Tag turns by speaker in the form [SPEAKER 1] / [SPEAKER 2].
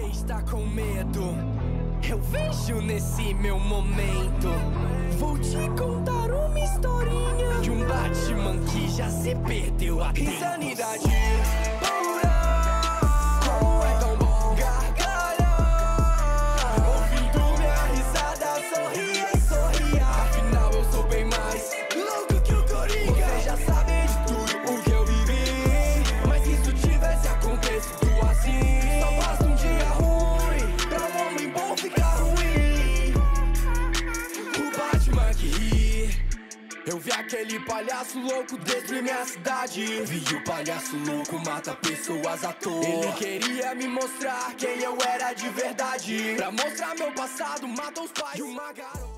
[SPEAKER 1] está com medo. Eu vejo nesse meu momento. Vou te contar uma historinha de um Batman que já se perdeu a Insanidade que ri. Eu vi aquele palhaço louco destruir minha cidade. Vi o palhaço louco mata pessoas à toa. Ele queria me mostrar quem eu era de verdade. Pra mostrar meu passado, mata os pais uma garota.